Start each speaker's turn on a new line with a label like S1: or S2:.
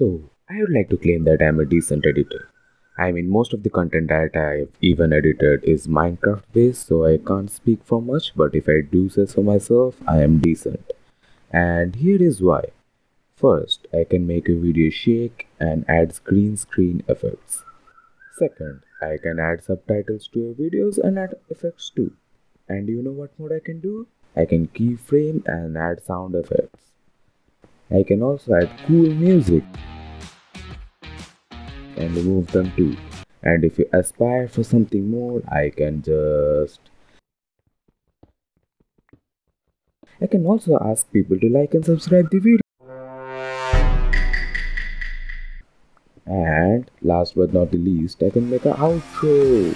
S1: So, I would like to claim that I'm a decent editor. I mean, most of the content that I've even edited is Minecraft based, so I can't speak for much, but if I do say so myself, I am decent. And here is why. First, I can make a video shake and add green screen effects. Second, I can add subtitles to your videos and add effects too. And you know what more I can do? I can keyframe and add sound effects. I can also add cool music and remove them too. And if you aspire for something more, I can just. I can also ask people to like and subscribe the video. And last but not the least, I can make an outro.